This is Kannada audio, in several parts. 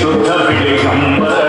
शुद्ध विलेखम्बर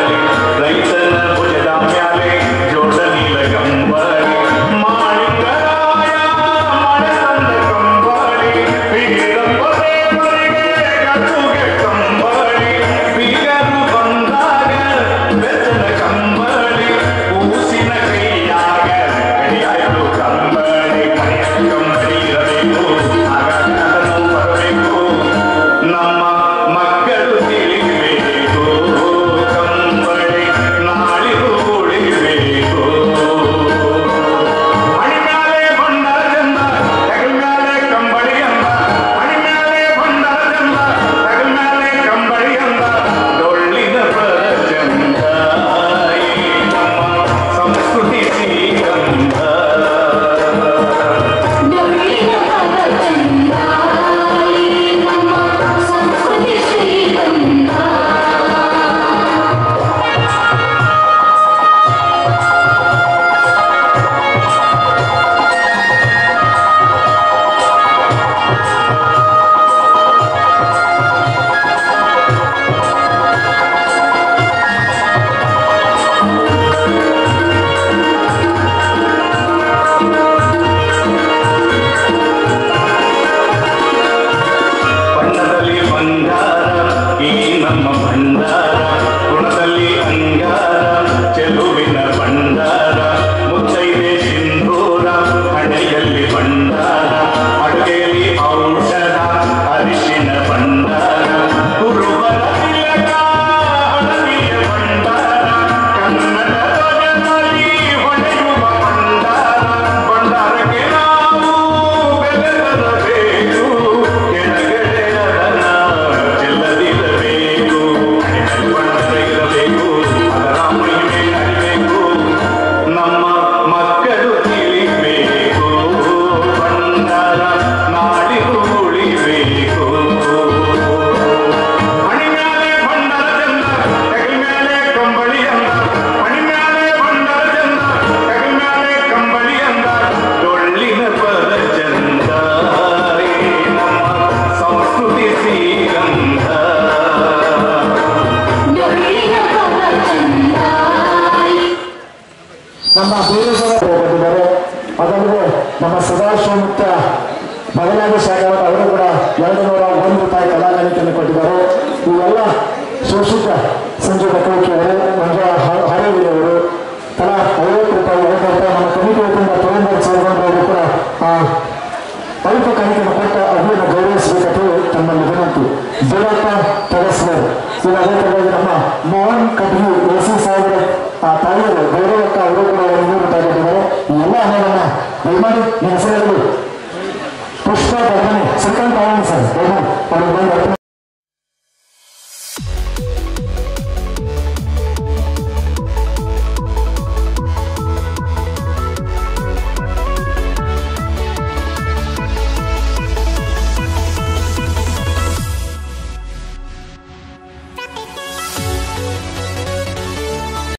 ಅಂತ ಮಗನಾಗಿ ಸಾಗರ ಅವರು ಕೂಡ ಎರಡು ನೂರ ಒಂದು ರೂಪಾಯಿ ಕೊಟ್ಟಿದ್ದಾರೆ. ಇವೆಲ್ಲ ಶೋಷಿತ ಸಂಜು ಕಟೋಕಿ ಅವರು ಮಂಜು ಹರೇವಿಯವರು ತಲಾ ಐವತ್ತು ರೂಪಾಯಿ ಎರಡು ರೂಪಾಯಿ ನಮ್ಮ ಕಮಿಟಿ ವತಿಯಿಂದ ಕೂಡ ಆ ಅಲ್ಪ ಕಾಣಿಕೆಯನ್ನು ಕೊಟ್ಟ ಅಭಿನ ಗೌರವಿಸಬೇಕಂತೂ ತಮ್ಮ ವಿನಂತಿ ಜೀವಪ್ಪ ತಗಸ್ಲರ್ ಈಗ ಅದೇ ತರವಾಗಿ ನಮ್ಮ ಮೋಹನ್ ಕಟ್ಗಿ ಎಸಿ ಸಾಹೇಬ್ರ, ಆ ತಾಯಿಯರು ಗೌರವಕ್ಕ ಅವರು ಕೂಡ ನೂರು ರೂಪಾಯಿ ಕೊಟ್ಟಿದ್ದಾರೆ. ಎಲ್ಲ ಹಣವನ್ನು ದಯಮಾಡಿ ಹೆಸರು Sekarang.